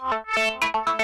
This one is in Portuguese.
Música